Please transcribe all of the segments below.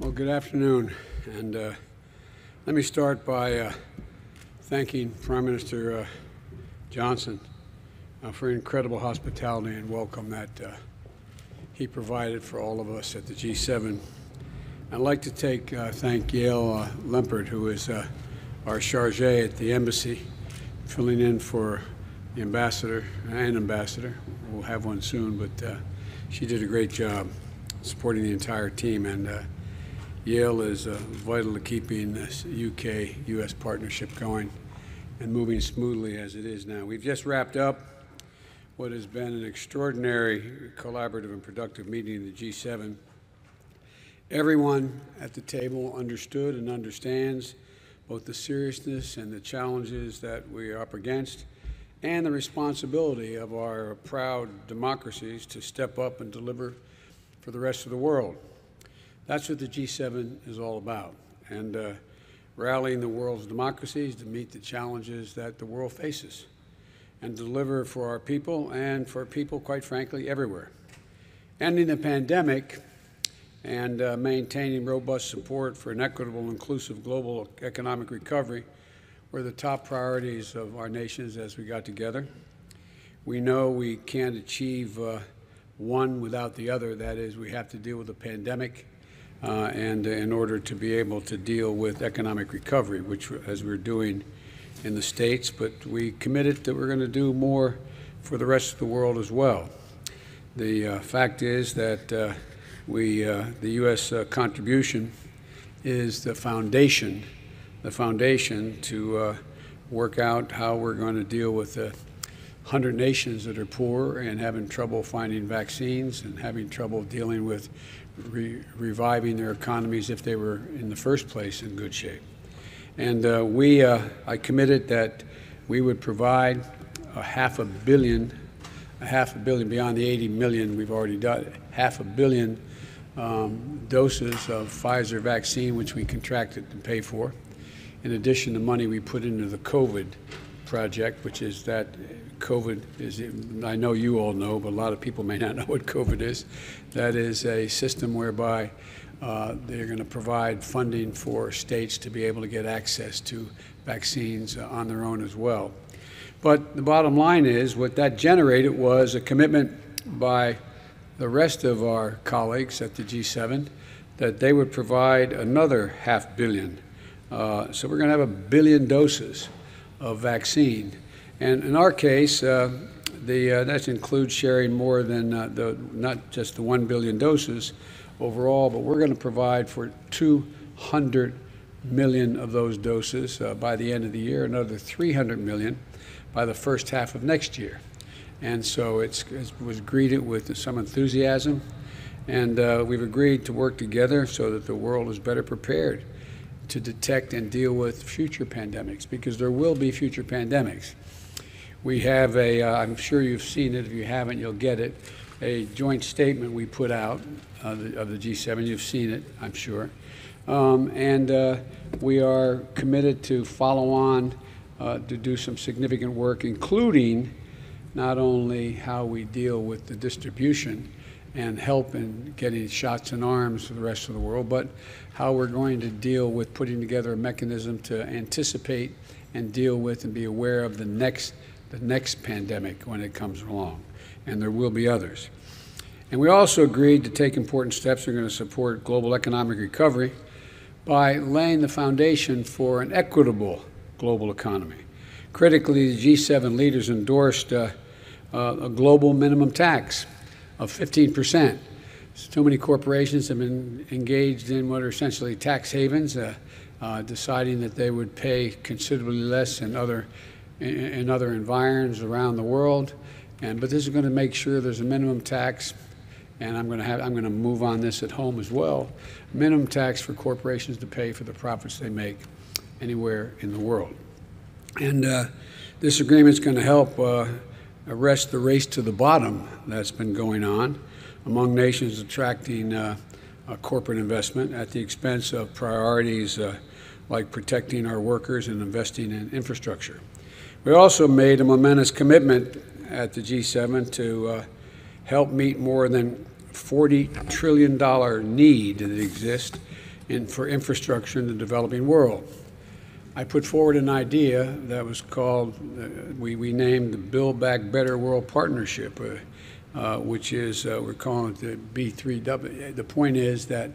Well, good afternoon. And uh, let me start by uh, thanking Prime Minister uh, Johnson uh, for incredible hospitality and welcome that uh, he provided for all of us at the G7. I'd like to take uh, thank Yael uh, Lempert, who is our charge at the embassy, filling in for the ambassador and ambassador. We'll have one soon, but she did a great job supporting the entire team. And Yael is uh, vital to keeping this UK-U.S. partnership going and moving smoothly as it is now. We've just wrapped up what has been an extraordinary collaborative and productive meeting of the G7. Everyone at the table understood and understands both the seriousness and the challenges that we are up against and the responsibility of our proud democracies to step up and deliver for the rest of the world. That's what the G7 is all about, and uh, rallying the world's democracies to meet the challenges that the world faces and deliver for our people and for people, quite frankly, everywhere. Ending the pandemic and uh, maintaining robust support for an equitable, inclusive global economic recovery were the top priorities of our nations as we got together. We know we can't achieve uh, one without the other. That is, we have to deal with the pandemic, uh, and in order to be able to deal with economic recovery, which, as we're doing in the States, but we committed that we're going to do more for the rest of the world as well. The uh, fact is that uh, we, uh, the U.S. Uh, contribution is the foundation, the foundation to uh, work out how we're going to deal with the 100 nations that are poor and having trouble finding vaccines and having trouble dealing with re reviving their economies if they were in the first place in good shape. And uh, we, uh, I committed that we would provide a half a billion, a half a billion beyond the 80 million we've already done, half a billion um, doses of Pfizer vaccine, which we contracted and pay for. In addition, the money we put into the COVAX project, which is that COVAX is, I know you all know, but a lot of people may not know what COVAX is. That is a system whereby uh, they're going to provide funding for states to be able to get access to vaccines uh, on their own as well. But the bottom line is what that generated was a commitment by the rest of our colleagues at the G7 that they would provide another half billion. Uh, so we're going to have a billion doses of vaccine. And in our case, uh, the, uh, that includes sharing more than uh, the, not just the 1 billion doses, overall, but we're going to provide for 200 million of those doses by the end of the year, another 300 million by the first half of next year. And so it was greeted with some enthusiasm, and uh, we've agreed to work together so that the world is better prepared to detect and deal with future pandemics, because there will be future pandemics. We have a, uh, sure you've seen it, if you haven't, you'll get it, a joint statement we put out uh, the, of the G7. You've seen it, I'm sure. Um, and uh, we are committed to follow on uh, to do some significant work, including not only how we deal with the distribution and help in getting shots and arms for the rest of the world, but how we're going to deal with putting together a mechanism to anticipate and deal with and be aware of the next, the next pandemic when it comes along and there will be others. And we also agreed to take important steps are going to support global economic recovery by laying the foundation for an equitable global economy. Critically, the G7 leaders endorsed uh, uh, a global minimum tax of 15 percent. Too many corporations have been engaged in what are essentially tax havens, uh, uh, deciding that they would pay considerably less in other in, other environs around the world. And, but this is going to make sure there's a minimum tax, and I'm going to have, I'm going to move on this at home as well, minimum tax for corporations to pay for the profits they make anywhere in the world. And uh, this agreement is going to help uh, arrest the race to the bottom that's been going on among nations attracting uh, corporate investment at the expense of priorities uh, like protecting our workers and investing in infrastructure. We also made a momentous commitment at the G7 to uh, help meet more than $40 trillion need that exists in, for infrastructure in the developing world. I put forward an idea that was called, uh, we, we named the Build Back Better World Partnership, uh, uh, which is, uh, we're calling it the B3W. The point is that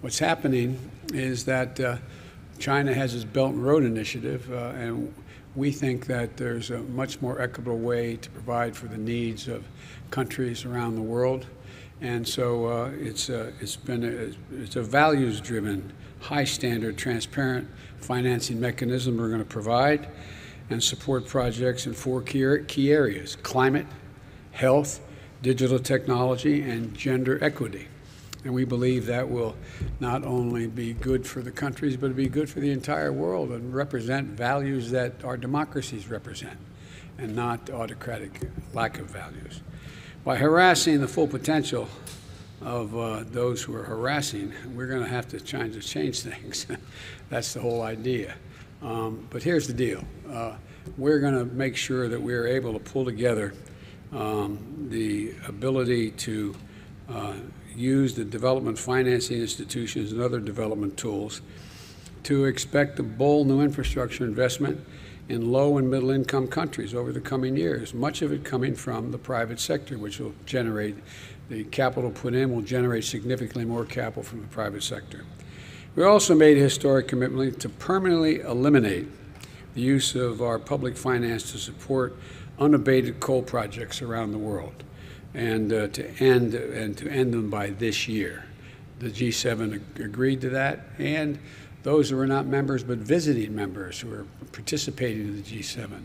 what's happening is that uh, China has its Belt and Road Initiative, uh, and we think that there's a much more equitable way to provide for the needs of countries around the world. And so uh, it's, uh, it's been a, it's a values-driven, high-standard, transparent financing mechanism we're going to provide and support projects in four key areas, climate, health, digital technology, and gender equity. And we believe that will not only be good for the countries, but be good for the entire world and represent values that our democracies represent and not autocratic lack of values. By harassing the full potential of uh, those who are harassing, we're going to have to try to change things. That's the whole idea. Um, but here's the deal. Uh, we're going to make sure that we're able to pull together um, the ability to uh, use the development financing institutions and other development tools to expect a bold new infrastructure investment in low and middle income countries over the coming years, much of it coming from the private sector, which will generate the capital put in will generate significantly more capital from the private sector. We also made a historic commitment to permanently eliminate the use of our public finance to support unabated coal projects around the world and uh, to end and to end them by this year. The G7 ag agreed to that, and those who are not members but visiting members who are participating in the G7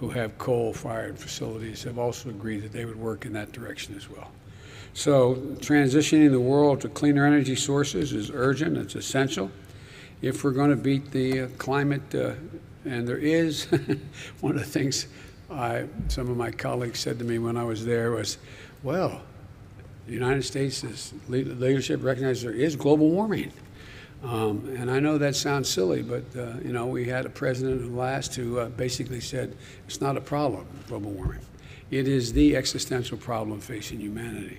who have coal-fired facilities have also agreed that they would work in that direction as well. So transitioning the world to cleaner energy sources is urgent, it's essential. If we're going to beat the uh, climate, uh, and there is, one of the things I, some of my colleagues said to me when I was there was, well, the United States' leadership recognizes there is global warming. Um, and I know that sounds silly, but uh, you know we had a president last who uh, basically said it's not a problem, global warming. It is the existential problem facing humanity,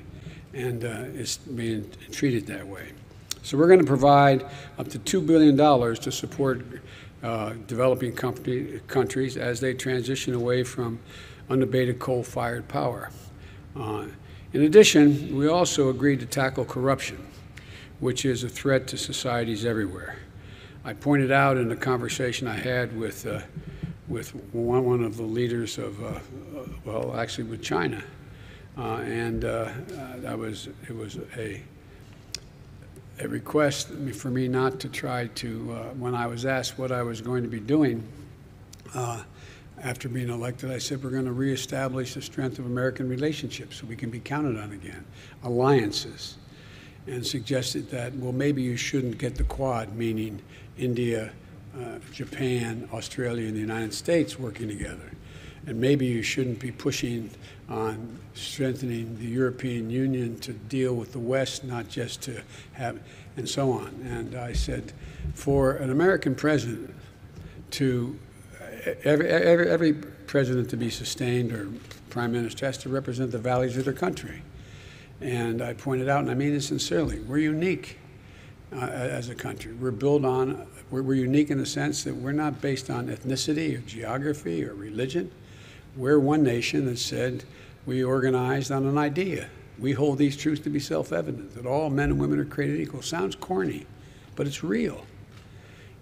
and uh, it's being treated that way. So we're going to provide up to two billion dollars to support uh, developing company, countries as they transition away from unabated coal-fired power. Uh, in addition, we also agreed to tackle corruption which is a threat to societies everywhere. I pointed out in a conversation I had with, uh, with one, one of the leaders of, uh, uh well, actually with China, uh, and uh, that was, it was a, a request for me not to try to, when I was asked what I was going to be doing, after being elected, I said we're going to reestablish the strength of American relationships so we can be counted on again, alliances, and suggested that, well, maybe you shouldn't get the Quad, meaning India, uh, Japan, Australia, and the United States working together. And maybe you shouldn't be pushing on strengthening the European Union to deal with the West, not just to have, and so on. And I said, for an American president to, every, every, every president to be sustained or prime minister has to represent the values of their country. And I pointed out, and I mean it sincerely, we're unique uh, as a country. We're built on, we're, we're unique in the sense that we're not based on ethnicity or geography or religion. We're one nation that said we organized on an idea. We hold these truths to be self-evident, that all men and women are created equal. Sounds corny, but it's real.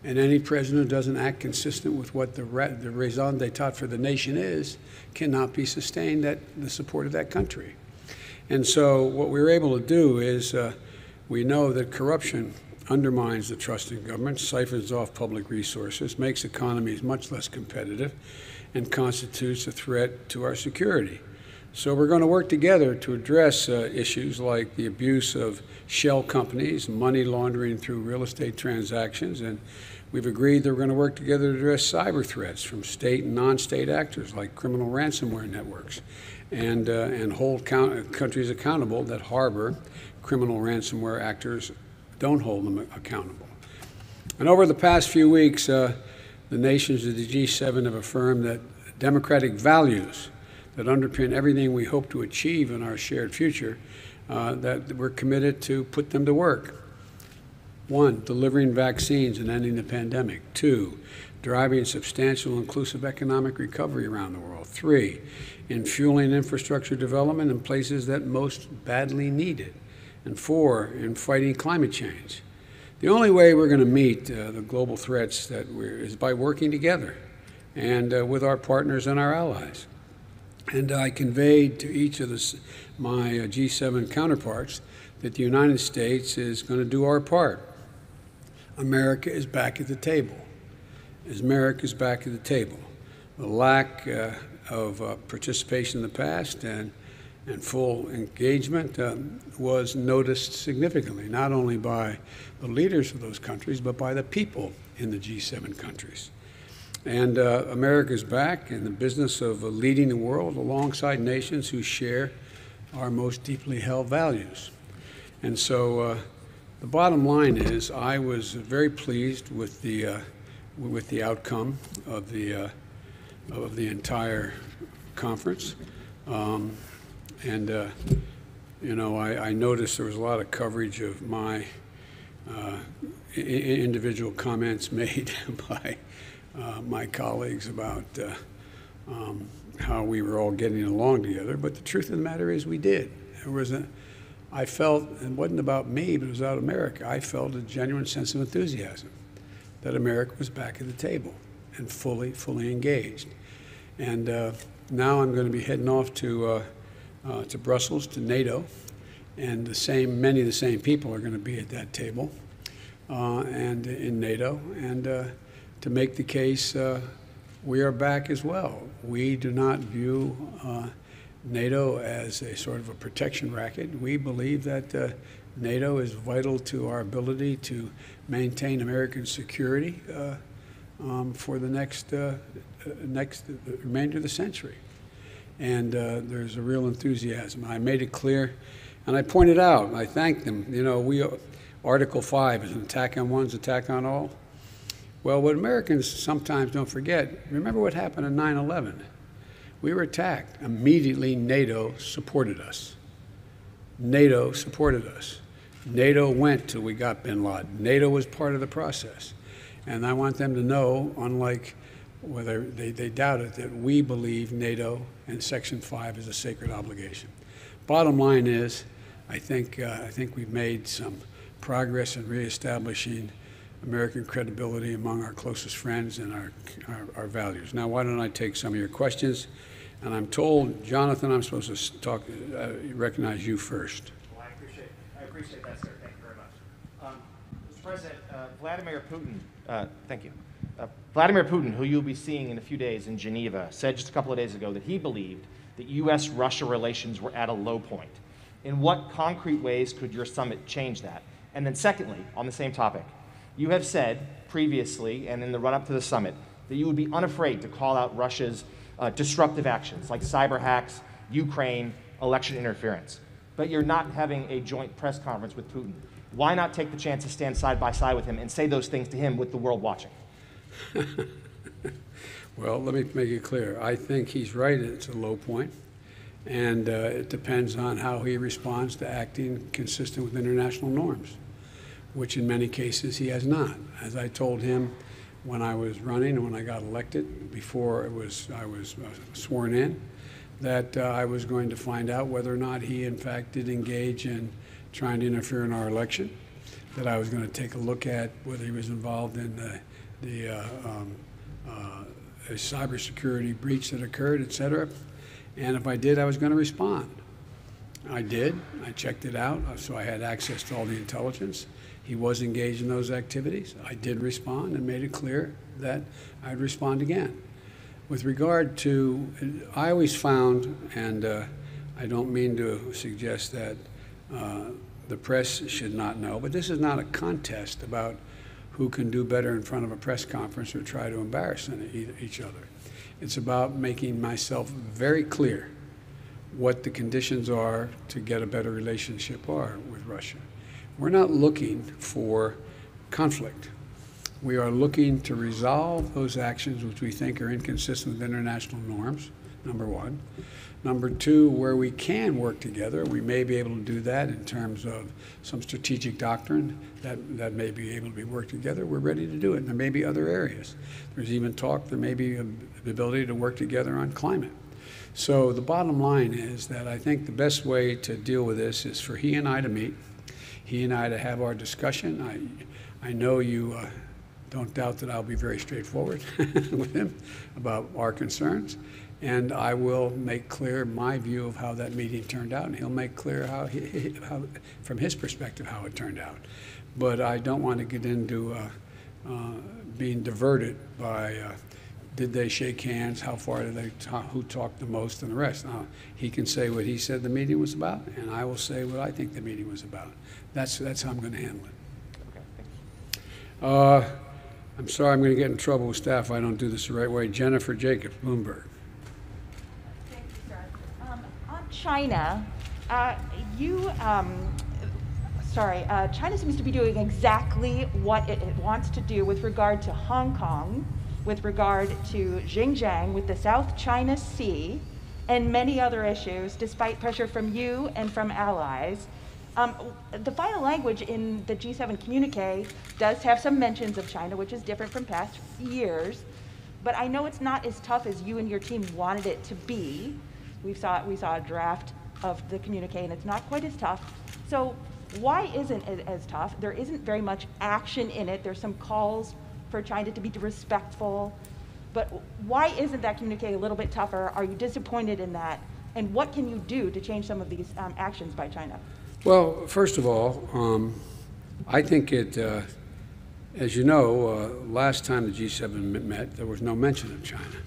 And any president who doesn't act consistent with what the, the raison d'etat for the nation is cannot be sustained at the support of that country. And so what we were able to do is uh, we know that corruption undermines the trust in government, siphons off public resources, makes economies much less competitive, and constitutes a threat to our security. So we're going to work together to address uh, issues like the abuse of shell companies, money laundering through real estate transactions, and we've agreed that we're going to work together to address cyber threats from state and non-state actors like criminal ransomware networks and, uh, and hold count, countries accountable that harbor criminal ransomware actors don't hold them accountable. And over the past few weeks, uh, the nations of the G7 have affirmed that democratic values that underpin everything we hope to achieve in our shared future, uh, that we're committed to put them to work. One, delivering vaccines and ending the pandemic. Two, driving substantial inclusive economic recovery around the world. Three, in fueling infrastructure development in places that most badly need it. And four, in fighting climate change. The only way we're going to meet uh, the global threats is by working together and uh, with our partners and our allies. And I conveyed to each of the, my uh, G7 counterparts that the United States is going to do our part. America is back at the table. As America is back at the table. The lack uh, of uh, participation in the past and, and full engagement um, was noticed significantly, not only by the leaders of those countries, but by the people in the G7 countries. And uh, America is back in the business of uh, leading the world alongside nations who share our most deeply held values. And so uh, the bottom line is I was very pleased with the, uh, with the outcome of the, uh, of the entire conference. Um, and, uh, you know, I, I, noticed there was a lot of coverage of my individual comments made by uh, my colleagues about uh, um, how we were all getting along together. But the truth of the matter is, we did. There was a, I felt it wasn't about me, but it was about America. I felt a genuine sense of enthusiasm that America was back at the table and fully, fully engaged. And uh, now I'm going to be heading off to uh, uh, to Brussels to NATO, and the same many of the same people are going to be at that table, and in NATO and to make the case uh, we are back as well. We do not view uh, NATO as a sort of a protection racket. We believe that uh, NATO is vital to our ability to maintain American security um, for the next, next the remainder of the century. And there's a real enthusiasm. I made it clear, and I pointed out, I thanked them. You know, we Article 5 is an attack on one's attack on all. Well, what Americans sometimes don't forget, remember what happened on 9 11. We were attacked. Immediately, NATO supported us. NATO supported us. NATO went till we got bin Laden. NATO was part of the process. And I want them to know, unlike whether they, they doubt it, that we believe NATO and Section 5 is a sacred obligation. Bottom line is, I think, uh, I think we've made some progress in reestablishing American credibility among our closest friends and our, our, our, values. Now, why don't I take some of your questions? And I'm told, Jonathan, I'm supposed to talk, uh, recognize you first. Well, I appreciate, I appreciate that, sir. Thank you very much. Um, Mr. President, uh, Vladimir Putin, uh, thank you. Uh, Vladimir Putin, who you'll be seeing in a few days in Geneva, said just a couple of days ago that he believed that U.S.-Russia relations were at a low point. In what concrete ways could your summit change that? And then secondly, on the same topic, you have said previously and in the run up to the summit that you would be unafraid to call out Russia's uh, disruptive actions like cyber hacks, Ukraine, election interference. But you're not having a joint press conference with Putin. Why not take the chance to stand side by side with him and say those things to him with the world watching? well, let me make it clear. I think he's right, it's a low point, and uh, it depends on how he responds to acting consistent with international norms which in many cases he has not. As I told him when I was running and when I got elected, before it was, I was uh, sworn in, that uh, I was going to find out whether or not he, in fact, did engage in trying to interfere in our election, that I was going to take a look at whether he was involved in the, the uh, um, uh, cybersecurity breach that occurred, et cetera. And if I did, I was going to respond. I did. I checked it out, so I had access to all the intelligence. He was engaged in those activities. I did respond and made it clear that I'd respond again. With regard to, I always found, and uh, I don't mean to suggest that uh, the press should not know, but this is not a contest about who can do better in front of a press conference or try to embarrass each other. It's about making myself very clear what the conditions are to get a better relationship are with Russia. We're not looking for conflict. We are looking to resolve those actions which we think are inconsistent with international norms, number one. Number two, where we can work together, we may be able to do that in terms of some strategic doctrine that, that may be able to be worked together. We're ready to do it. And there may be other areas. There's even talk there may be a, the ability to work together on climate. So the bottom line is that I think the best way to deal with this is for he and I to meet, he and I to have our discussion. I, I know you uh, don't doubt that I'll be very straightforward with him about our concerns. And I will make clear my view of how that meeting turned out, and he'll make clear how, he, how from his perspective, how it turned out. But I don't want to get into uh, uh, being diverted by uh, did they shake hands, how far did they talk, who talked the most, and the rest. Now, he can say what he said the meeting was about, and I will say what I think the meeting was about. That's, that's how I'm going to handle it. Okay, thank you. Uh, I'm sorry, I'm going to get in trouble with staff if I don't do this the right way. Jennifer Jacobs, Bloomberg. Thank you, sir. Um, On China, uh, you, um, sorry, uh, China seems to be doing exactly what it it wants to do with regard to Hong Kong, with regard to Xinjiang, with the South China Sea, and many other issues, despite pressure from you and from allies. Um, The final language in the G7 communique does have some mentions of China, which is different from past years. But I know it's not as tough as you and your team wanted it to be. We saw, we saw a draft of the communique, and it's not quite as tough. So why isn't it as tough? There isn't very much action in it. There's some calls for China to be respectful. But why isn't that communique a little bit tougher? Are you disappointed in that? And what can you do to change some of these um, actions by China? Well, first of all, um, I think it, uh, as you know, uh, last time the G7 met, there was no mention of China.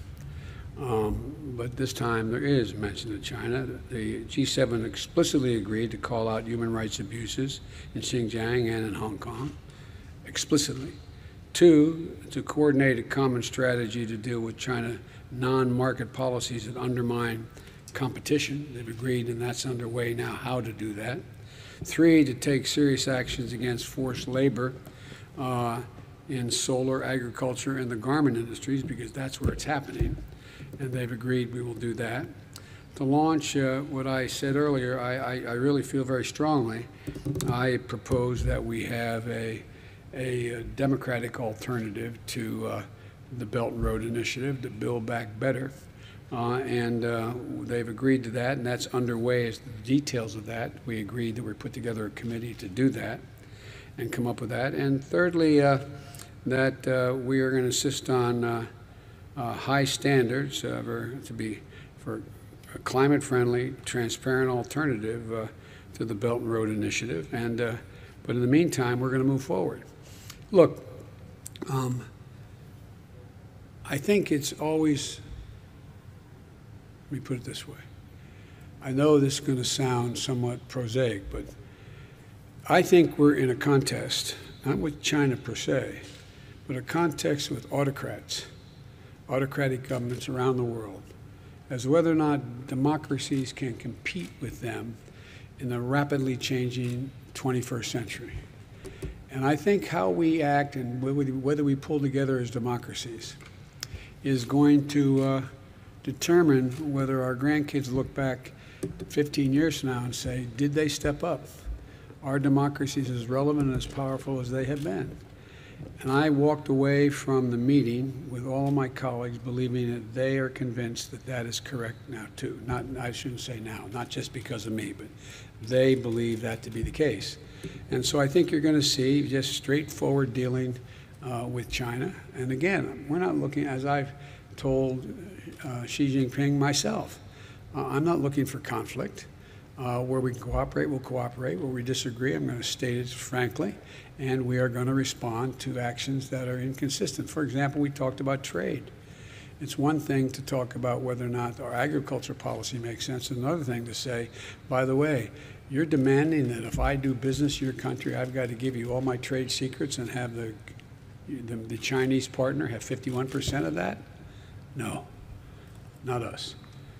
Um, but this time there is mention of China. The G7 explicitly agreed to call out human rights abuses in Xinjiang and in Hong Kong, explicitly. Two, to coordinate a common strategy to deal with China non market policies that undermine competition. They've agreed, and that's underway now, how to do that. Three, to take serious actions against forced labor uh, in solar, agriculture, and the garment industries, because that's where it's happening. And they've agreed we will do that. To launch uh, what I said earlier, I, I, I really feel very strongly. I propose that we have a, a democratic alternative to uh, the Belt and Road Initiative to build back better. Uh, and uh, they've agreed to that, and that's underway as the details of that. We agreed that we put together a committee to do that and come up with that. And thirdly, uh, that uh, we are going to insist on uh, uh, high standards uh, for, to be for a climate-friendly, transparent alternative uh, to the Belt and Road Initiative. And uh, but in the meantime, we're going to move forward. Look, um, I think it's always. Let me put it this way. I know this is going to sound somewhat prosaic, but I think we're in a contest, not with China per se, but a contest with autocrats, autocratic governments around the world, as whether or not democracies can compete with them in the rapidly changing 21st century. And I think how we act and whether we pull together as democracies is going to uh, determine whether our grandkids look back 15 years from now and say, did they step up? Are democracies as relevant and as powerful as they have been? And I walked away from the meeting with all my colleagues believing that they are convinced that that is correct now, too. Not, I shouldn't say now, not just because of me, but they believe that to be the case. And so I think you're going to see just straightforward dealing uh, with China. And again, we're not looking, as I've told uh, Xi Jinping myself, uh, I'm not looking for conflict. Uh, where we cooperate, we'll cooperate. Where we disagree, I'm going to state it frankly, and we are going to respond to actions that are inconsistent. For example, we talked about trade. It's one thing to talk about whether or not our agriculture policy makes sense, another thing to say, by the way, you're demanding that if I do business in your country, I've got to give you all my trade secrets and have the, the, the Chinese partner have 51% of that? No, not us.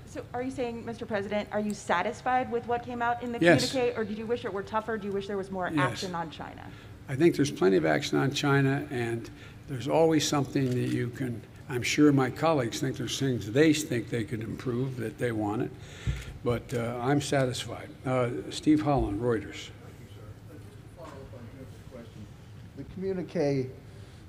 So are you saying, Mr. President, are you satisfied with what came out in the Yes. communique? Or did you wish it were tougher? Do you wish there was more Yes. action on China? I think there's plenty of action on China, and there's always something that you can I'm sure my colleagues think there's things they think they could improve that they wanted, but uh, I'm satisfied. Uh, Steve Holland, Reuters. follow up on Jim's question. The communique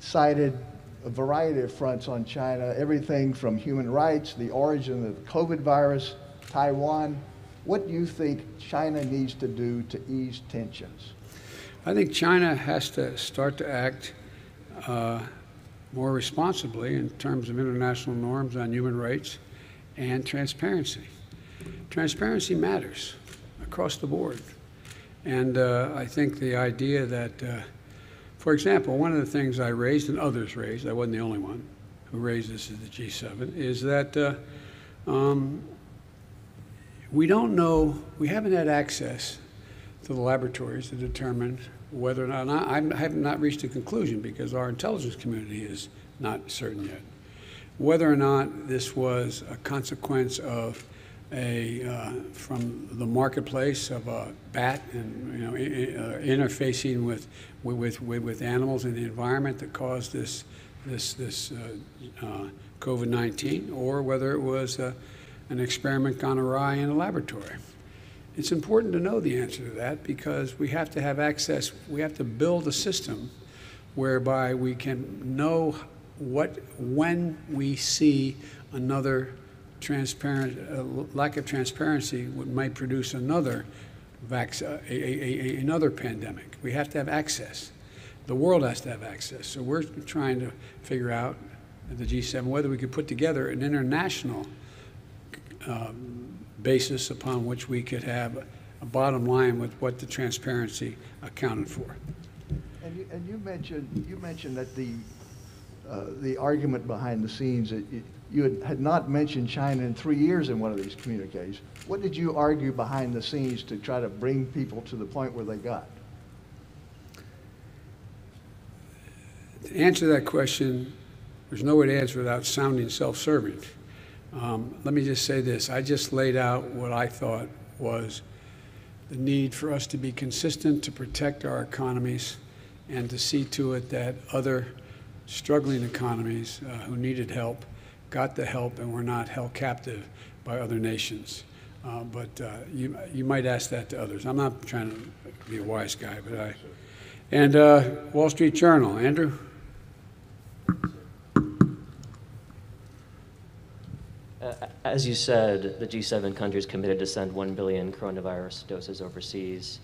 cited a variety of fronts on China, everything from human rights, the origin of the COVID virus, Taiwan. What do you think China needs to do to ease tensions? I think China has to start to act uh, more responsibly in terms of international norms on human rights and transparency. Transparency matters across the board. And uh, I think the idea that, uh, for example, one of the things I raised and others raised, I wasn't the only one who raised this at the G7, is that uh, um, we don't know, we haven't had access to the laboratories to determine whether or not, I, I have not reached a conclusion because our intelligence community is not certain yet, whether or not this was a consequence of a, uh, from the marketplace of a bat and, you know, i- i- uh, interfacing with, with, with, with animals in the environment that caused this, this, this uh, uh, COVID-19, or whether it was uh, an experiment gone awry in a laboratory. It's important to know the answer to that because we have to have access, we have to build a system whereby we can know what, when we see another transparent, uh, lack of transparency might produce another vac, a, a, a, another pandemic. We have to have access. The world has to have access. So we're trying to figure out at the G7 whether we could put together an international um, basis upon which we could have a bottom line with what the transparency accounted for. And you, and you mentioned, you mentioned that the, uh, the argument behind the scenes, that you had, had not mentioned China in three years in one of these communiques. What did you argue behind the scenes to try to bring people to the point where they got? To answer that question, there's no way to answer without sounding self-serving. Um, let me just say this. I just laid out what I thought was the need for us to be consistent to protect our economies and to see to it that other struggling economies uh, who needed help got the help and were not held captive by other nations. Uh, but uh, you, you might ask that to others. I'm not trying to be a wise guy, but I. And uh, Wall Street Journal, Andrew? Uh, As you said, the G7 countries committed to send 1 billion coronavirus doses overseas.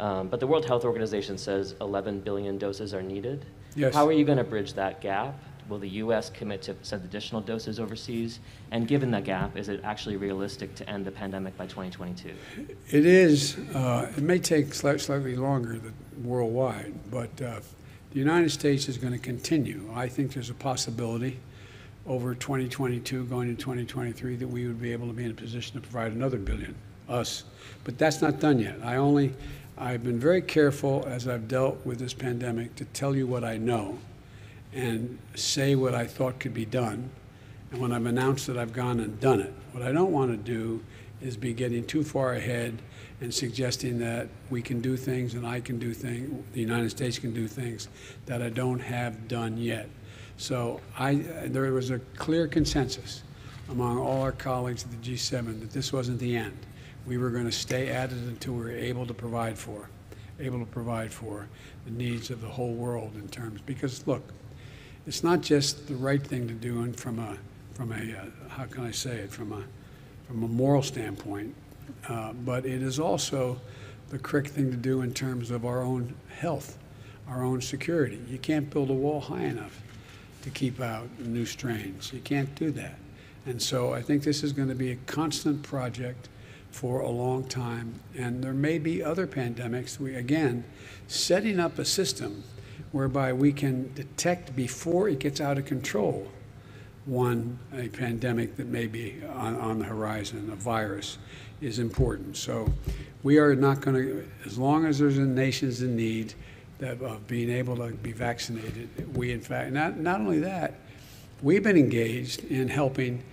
Um, but the World Health Organization says 11 billion doses are needed. Yes. How are you going to bridge that gap? Will the U.S. commit to send additional doses overseas? And given that gap, is it actually realistic to end the pandemic by 2022? It is, uh, it may take slight- slightly longer worldwide, but uh, the United States is going to continue. I think there's a possibility over 2022, going to 2023, that we would be able to be in a position to provide another billion, us. But that's not done yet. I only, I've been very careful as I've dealt with this pandemic to tell you what I know and say what I thought could be done. And when I've announced that I've gone and done it, what I don't want to do is be getting too far ahead and suggesting that we can do things and I can do things, the United States can do things that I don't have done yet. So I, there was a clear consensus among all our colleagues at the G7 that this wasn't the end. We were going to stay at it until we were able to provide for, able to provide for the needs of the whole world in terms, because look, it's not just the right thing to do and from a, from a, uh, how can I say it, from a, from a moral standpoint, uh, but it is also the correct thing to do in terms of our own health, our own security. You can't build a wall high enough to keep out new strains. You can't do that. And so I think this is going to be a constant project for a long time. And there may be other pandemics. We, again, setting up a system whereby we can detect before it gets out of control one, a pandemic that may be on, on the horizon, a virus, is important. So we are not going to, as long as there's nations in need of being able to be vaccinated, we in fact, not, not only that, we've been engaged in helping,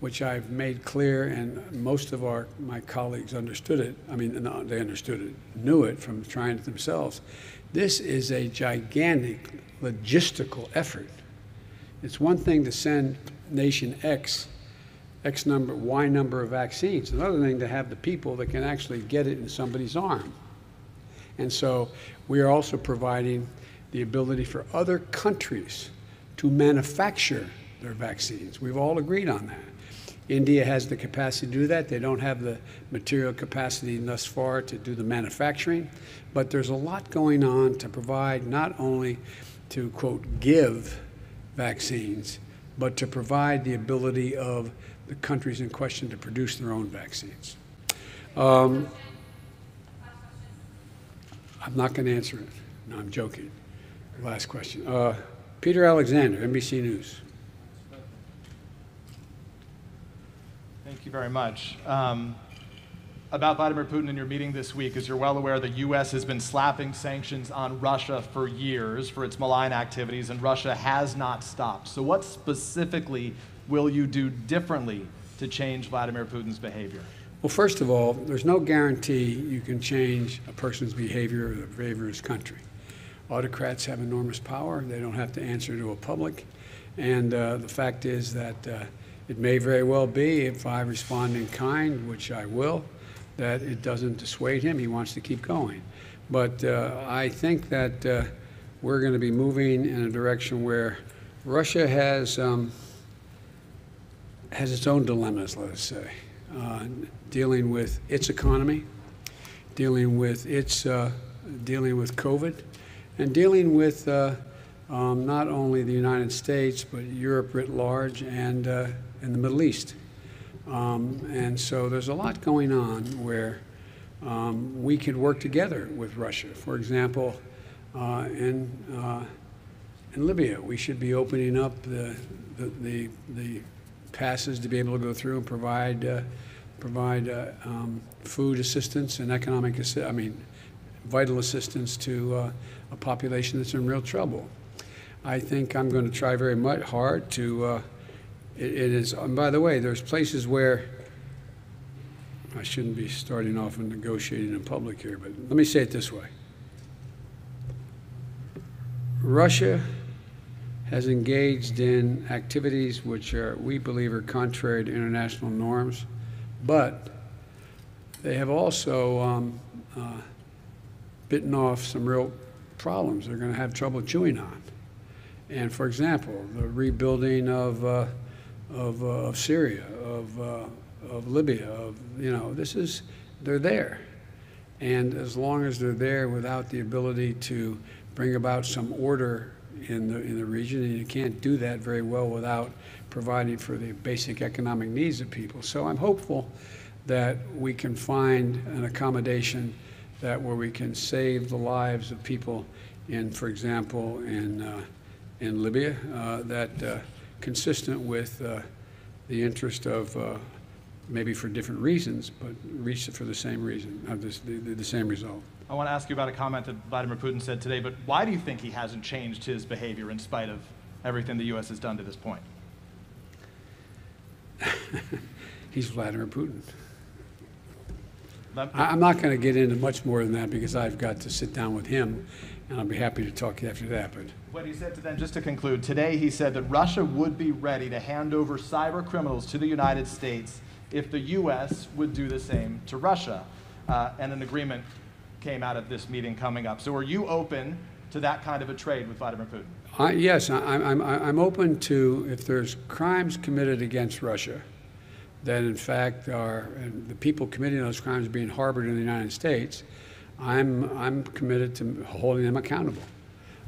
which I've made clear, and most of our, my colleagues understood it. I mean, they understood it, knew it from trying it themselves. This is a gigantic logistical effort It's one thing to send nation X, X number, Y number of vaccines. Another thing to have the people that can actually get it in somebody's arm. And so we are also providing the ability for other countries to manufacture their vaccines. We've all agreed on that. India has the capacity to do that. They don't have the material capacity thus far to do the manufacturing. But there's a lot going on to provide not only to, quote, give vaccines, but to provide the ability of the countries in question to produce their own vaccines. Um, I'm not going to answer it. No, I'm joking. Last question. Uh, Peter Alexander, NBC News. Thank you very much. Um, about Vladimir Putin and your meeting this week, as you're well aware, the U.S. has been slapping sanctions on Russia for years for its malign activities, and Russia has not stopped. So, what specifically will you do differently to change Vladimir Putin's behavior? Well, first of all, there's no guarantee you can change a person's behavior or the behavior of his country. Autocrats have enormous power. They don't have to answer to a public. And uh, the fact is that uh, it may very well be, if I respond in kind, which I will, that it doesn't dissuade him. He wants to keep going. But uh, I think that uh, we're going to be moving in a direction where Russia has. Um, has its own dilemmas, let us say, uh, dealing with its economy, dealing with its uh, dealing with COVID, and dealing with uh, um, not only the United States but Europe writ large and uh, in the Middle East. Um, and so there's a lot going on where um, we could work together with Russia. For example, uh, in uh, in Libya, we should be opening up the the, the, the passes to be able to go through and provide uh, provide uh, um, food assistance and economic assi- I mean vital assistance to uh, a population that's in real trouble. I think I'm going to try very much hard to. It, it is. And by the way, there's places where I shouldn't be starting off and negotiating in public here, but let me say it this way. Russia has engaged in activities which are, we believe are contrary to international norms, but they have also um, uh, bitten off some real problems they're going to have trouble chewing on. And for example, the rebuilding of, uh, of, uh, of Syria, of, uh, of Libya, of, you know, this is, they're there. And as long as they're there without the ability to bring about some order in the, in the region, and you can't do that very well without providing for the basic economic needs of people. So I'm hopeful that we can find an accommodation that where we can save the lives of people in, for example, in, uh, in Libya, uh, that uh, consistent with uh, the interest of uh, maybe for different reasons, but reach for the same reason, have this, the, the same result. I want to ask you about a comment that Vladimir Putin said today, but why do you think he hasn't changed his behavior in spite of everything the U.S. has done to this point? He's Vladimir Putin. I- I'm not going to get into much more than that because I've got to sit down with him, and I'll be happy to talk you after that. But What he said to them, just to conclude, today he said that Russia would be ready to hand over cyber criminals to the United States if the U.S. would do the same to Russia. Uh, and an agreement came out of this meeting coming up. So are you open to that kind of a trade with Vladimir Putin? I, yes, I, I'm, I'm, open to if there's crimes committed against Russia, that in fact are and the people committing those crimes being harbored in the United States. I'm, I'm committed to holding them accountable.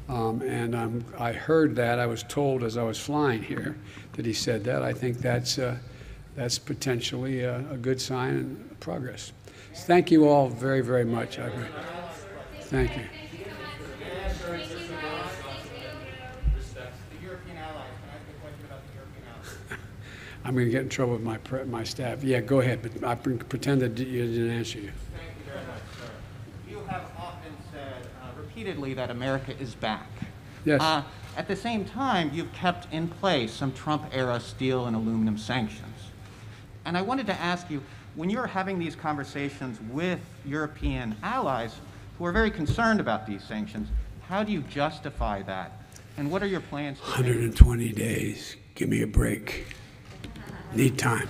Um, and I'm, I heard that. I was told as I was flying here that he said that. I think that's, uh, that's potentially a, a good sign and progress. Thank you all very, very much. I. Thank you. I'm going to get in trouble with my, my staff. Yeah, go ahead, but I pretend that you didn't answer you. Thank you very much, sir. You have often said uh, repeatedly that America is back. Yes. Uh, At the same time, you've kept in place some Trump-era steel and aluminum sanctions. And I wanted to ask you, when you're having these conversations with European allies who are very concerned about these sanctions, how do you justify that And what are your plans to 120 days. Give me a break. Need time.